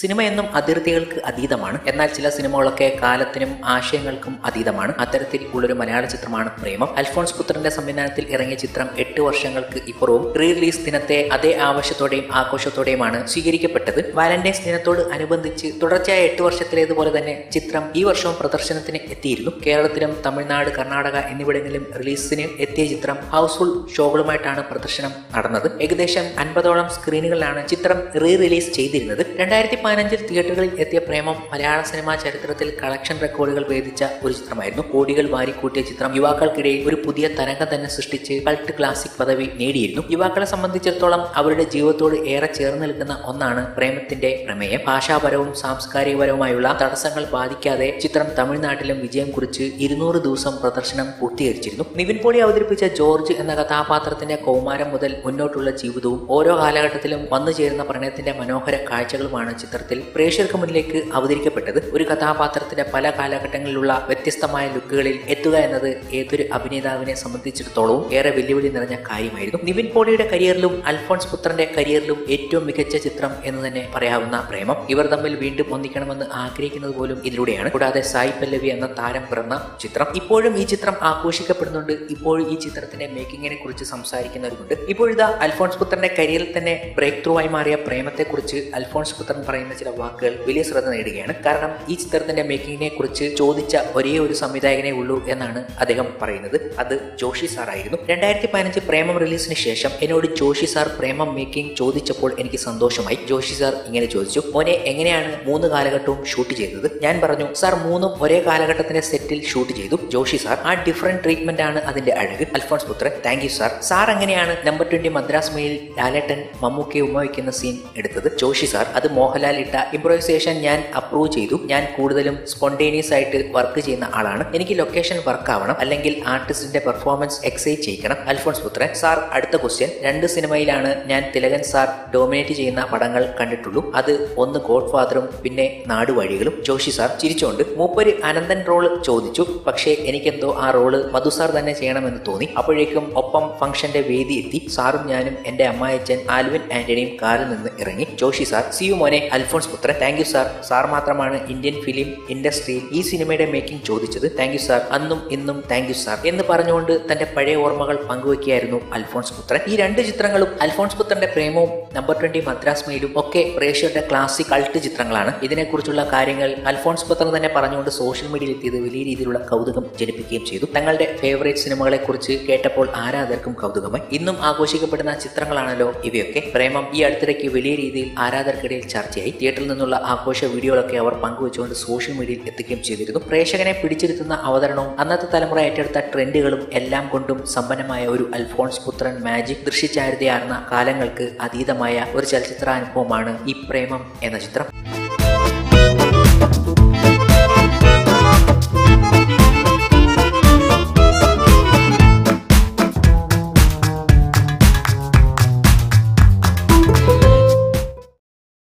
Cinema എന്നും അതിർത്തികൾക്ക് അതീതമാണ്. എന്നാൽ ചില സിനിമകളൊക്കെ കാലത്തിനും ആശയങ്ങൾക്കും അതീതമാണ്. അത്തരത്തിൽ ഉള്ളൊരു മലയാള ചിത്രമാണ് പ്രേമം. അൽഫോൺസ് പുത്രന്റെ സംവിധാനത്തിൽ ഇറങ്ങിയ ചിത്രം എട്ട് വർഷങ്ങൾക്ക് ഇപ്പുറവും റീ റിലീസ് ദിനത്തെ അതേ ആവശ്യത്തോടെയും ആഘോഷത്തോടെയുമാണ് സ്വീകരിക്കപ്പെട്ടത്. വാലന്റൈൻസ് ദിനത്തോട് അനുബന്ധിച്ച് തുടർച്ചയായ എട്ട് വർഷത്തിലേതുപോലെ തന്നെ ചിത്രം ഈ വർഷവും പ്രദർശനത്തിന് എത്തിയിരുന്നു. കേരളത്തിലും തമിഴ്നാട് കർണാടക എന്നിവിടങ്ങളിലും റിലീസിന് എത്തിയ ചിത്രം ഹൗസ്ഫുൾ ഷോകളുമായിട്ടാണ് പ്രദർശനം നടന്നത്. ഏകദേശം അൻപതോളം സ്ക്രീനുകളിലാണ് ചിത്രം റീ റിലീസ് ചെയ്തിരുന്നത്. രണ്ടായിരത്തി പതിനഞ്ചിൽ തിയേറ്ററുകളിൽ എത്തിയ പ്രേമം മലയാള സിനിമാ ചരിത്രത്തിൽ കളക്ഷൻ റെക്കോർഡുകൾ വേദിച്ച ഒരു ചിത്രമായിരുന്നു. കോടികൾ വാരിക്കൂട്ടിയ ചിത്രം യുവാക്കൾക്കിടയിൽ ഒരു പുതിയ തരംഗം തന്നെ സൃഷ്ടിച്ച് കൾട്ട് ക്ലാസിക് പദവി നേടിയിരുന്നു. യുവാക്കളെ സംബന്ധിച്ചിടത്തോളം അവരുടെ ജീവിതത്തോട് ഏറെ ചേർന്ന് നിൽക്കുന്ന ഒന്നാണ് പ്രേമത്തിന്റെ പ്രമേയം. ഭാഷാപരവും സാംസ്കാരികപരവുമായുള്ള തടസ്സങ്ങൾ ബാധിക്കാതെ ചിത്രം തമിഴ്നാട്ടിലും വിജയം കുറിച്ച് ഇരുന്നൂറ് ദിവസം പ്രദർശനം പൂർത്തീകരിച്ചിരുന്നു. നിവിൻ പോളി അവതരിപ്പിച്ച ജോർജ് എന്ന കഥാപാത്രത്തിന്റെ കൗമാരം മുതൽ മുന്നോട്ടുള്ള ജീവിതവും ഓരോ കാലഘട്ടത്തിലും വന്നു ചേരുന്ന പ്രണയത്തിന്റെ മനോഹര കാഴ്ചകളുമാണ് ചിത്രത്തിൽ പ്രേക്ഷകർക്ക് മുന്നിലേക്ക് അവതരിക്കപ്പെട്ടത് ഒരു കഥാപാത്രത്തിന്റെ പല കാലഘട്ടങ്ങളിലുള്ള വ്യത്യസ്തമായ ലുക്കുകളിൽ എത്തുക എന്നത് ഏതൊരു അഭിനേതാവിനെ സംബന്ധിച്ചിടത്തോളവും ഏറെ വെല്ലുവിളി നിറഞ്ഞ കാര്യമായിരുന്നു. നിവിൻ പോളിയുടെ കരിയറിലും അൽഫോൺസ് പുത്രന്റെ കരിയറിലും ഏറ്റവും മികച്ച ചിത്രം എന്ന് തന്നെ പറയാവുന്ന പ്രേമം. ഇവർ തമ്മിൽ വീണ്ടും ഒന്നിക്കണമെന്ന് ആഗ്രഹിക്കുന്നത് പോലും ഇതിലൂടെയാണ്. കൂടാതെ സായി പല്ലവി എന്ന താരം പിറന്ന ചിത്രം. ഇപ്പോഴും ഈ ചിത്രം ആഘോഷിക്കപ്പെടുന്നുണ്ട്. ഇപ്പോഴും ഈ ചിത്രത്തിന്റെ മേക്കിങ്ങിനെ കുറിച്ച് സംസാരിക്കുന്നവരുണ്ട് ഇപ്പോഴിതാ അൽഫോൺസ് പുത്രന്റെ കരിയറിൽ തന്നെ ബ്രേക്ക് ത്രൂ ആയി മാറിയ പ്രേമത്തെക്കുറിച്ച് അൽഫോൺസ് പുത്രൻ പറയുന്ന ചില വാക്കുകൾ വലിയ ശ്രദ്ധ നേടുകയാണ്. കാരണം ഈ ചിത്രത്തിന്റെ മേക്കിങ്ങിനെ കുറിച്ച് ചോദിച്ച ഒരേ ഒരു സംവിധായകനെ ഉള്ളൂ എന്നാണ് അദ്ദേഹം പറയുന്നത്. അത് ജോഷി സാർ ആയിരുന്നു. രണ്ടായിരത്തി പതിനഞ്ച് പ്രേമം റിലീസിന് ശേഷം എന്നോട് ജോഷി സാർ പ്രേമം മേക്കിംഗ് ചോദിച്ചപ്പോൾ എനിക്ക് സന്തോഷമായി. ജോഷി സാർ ഇങ്ങനെ ചോദിച്ചു മോനെ എങ്ങനെയാണ് മൂന്ന് കാലഘട്ടവും ഷൂട്ട് ചെയ്തത്? ഞാൻ പറഞ്ഞു സാർ മൂന്നും ഒരേ കാലഘട്ടത്തിന്റെ സെറ്റിൽ ഷൂട്ട് ചെയ്തു. ജോഷി സാർ ആ ഡിഫറെന്റ് ട്രീറ്റ്മെന്റ് ആണ് അതിന്റെ അഴക്. Alphonse Puthren thank you sir. Sir എങ്ങനെയാണ് number twenty Madras mail Lalettan മമ്മൂക്കെ ഉമ്മ വയ്ക്കുന്ന സീൻ എടുത്തത്. ജോഷി സാർ അത് മോഹൻലാൽ ഇട്ട ഇംപ്രൈസേഷൻ ഞാൻ അപ്രൂവ് ചെയ്തു. ഞാൻ കൂടുതലും സ്പോണ്ടേനിയസ് ആയിട്ട് വർക്ക് ചെയ്യുന്ന ആളാണ്. എനിക്ക് ലൊക്കേഷൻ വർക്ക് ആവണം. അല്ലെങ്കിൽ ആർട്ടിസ്റ്റിന്റെ പെർഫോമൻസ് എക്സൈറ്റ് ചെയ്യിക്കണം. അൽഫോൺസ് പുത്രൻ. സാർ അടുത്ത ക്വസ്റ്റ്യൻ രണ്ട് സിനിമയിലാണ് ഞാൻ തിലകൻ സാർ ഡോമിനേറ്റ് ചെയ്യുന്ന പടങ്ങൾ കണ്ടിട്ടുള്ളൂ. അത് ഒന്ന് ഗോഡ് ഫാദറും പിന്നെ നാടുവഴികളും. ജോഷി സാർ ചിരിച്ചുകൊണ്ട് മൂപ്പര് അനന്തൻ റോൾ ചോദിച്ചു. പക്ഷേ എനിക്കെന്തോ ആ റോൾ മധു സാർ തന്നെ ചെയ്യണമെന്ന് തോന്നി. അപ്പോഴേക്കും ഒപ്പം ഫംഗ്ഷന്റെ വേദി എത്തി. സാറും ഞാനും എന്റെ അമ്മായച്ചൻ ആൽവിൻ ആന്റണിയും കാറിൽ നിന്ന് ഇറങ്ങി. ജോഷി സാർ സിയു മോനെ. Alphonse Puthra thank you sir sir മാത്രമാണ് ഇന്ത്യൻ ഫിലിം ഇൻഡസ്ട്രിയിൽ ഈ സിനിമയുടെ മേക്കിംഗ് ചോദിച്ചത്. താങ്ക് യു സാർ അന്നും ഇന്നും താങ്ക് യു സാർ എന്ന് പറഞ്ഞുകൊണ്ട് തന്റെ പഴയ ഓർമ്മകൾ പങ്കുവയ്ക്കുകയായിരുന്നു അൽഫോൺസ് പുത്രൻ. ഈ രണ്ട് ചിത്രങ്ങളും അൽഫോൺസ് പുത്രന്റെ പ്രേമവും നമ്പർ ട്വന്റി മദ്രാസ് മെയിലും ഒക്കെ പ്രേക്ഷകരുടെ ക്ലാസിക് കൾട്ട് ചിത്രങ്ങളാണ്. ഇതിനെക്കുറിച്ചുള്ള കാര്യങ്ങൾ അൽഫോൺസ് പുത്രൻ തന്നെ പറഞ്ഞുകൊണ്ട് സോഷ്യൽ മീഡിയയിൽ എത്തിയത് വലിയ രീതിയിലുള്ള കൗതുകം ജനിപ്പിക്കുകയും ചെയ്തു. തങ്ങളുടെ ഫേവറേറ്റ് സിനിമകളെ കുറിച്ച് കേട്ടപ്പോൾ ആരാധകർക്കും കൗതുകമായി. ഇന്നും ആഘോഷിക്കപ്പെടുന്ന ചിത്രങ്ങളാണല്ലോ ഇവയൊക്കെ. പ്രേമം ഈ അടുത്തിടയ്ക്ക് വലിയ രീതിയിൽ ആരാധകർക്കിടയിൽ ചർച്ചയായി. തിയേറ്ററിൽ നിന്നുള്ള ആഘോഷ വീഡിയോകളൊക്കെ അവർ പങ്കുവെച്ചുകൊണ്ട് സോഷ്യൽ മീഡിയയിൽ എത്തുകയും ചെയ്തിരുന്നു. പ്രേക്ഷകനെ പിടിച്ചിരുത്തുന്ന അവതരണവും അന്നത്തെ തലമുറ ഏറ്റെടുത്ത ട്രെൻഡുകളും എല്ലാം കൊണ്ടും സമ്പന്നമായ ഒരു അൽഫോൺസ് പുത്രൻ മാജിക് ദൃശ്യചാരിതയാർന്ന കാലങ്ങൾക്ക് അതീതമായ ഒരു ചലച്ചിത്രാനുഭവമാണ് ഈ പ്രേമം എന്ന ചിത്രം.